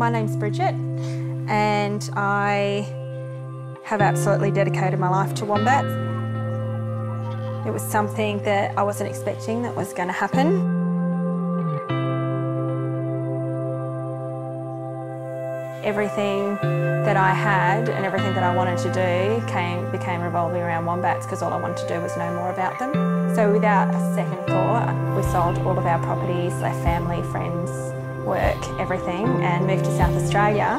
My name's Brigitte and I have absolutely dedicated my life to wombats. It was something that I wasn't expecting that was going to happen. Everything that I had and everything that I wanted to do came, became revolving around wombats because all I wanted to do was know more about them. So without a second thought, we sold all of our properties, left family, friends, work, everything, and moved to South Australia.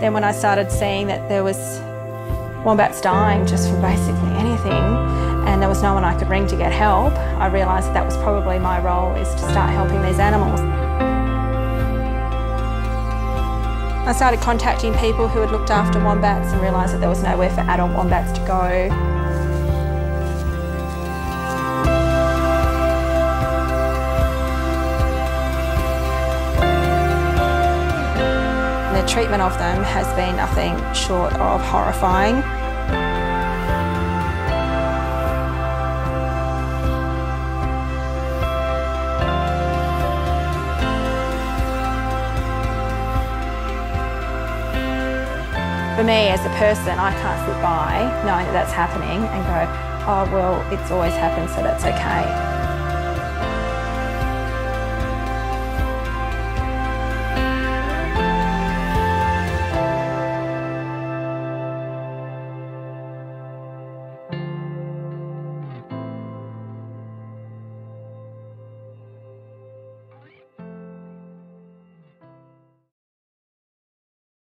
Then when I started seeing that there was wombats dying just from basically anything, and there was no one I could ring to get help, I realised that, that was probably my role is to start helping these animals. I started contacting people who had looked after wombats and realised that there was nowhere for adult wombats to go. Treatment of them has been nothing short of horrifying. For me as a person, I can't sit by knowing that that's happening and go, oh, well, it's always happened, so that's okay.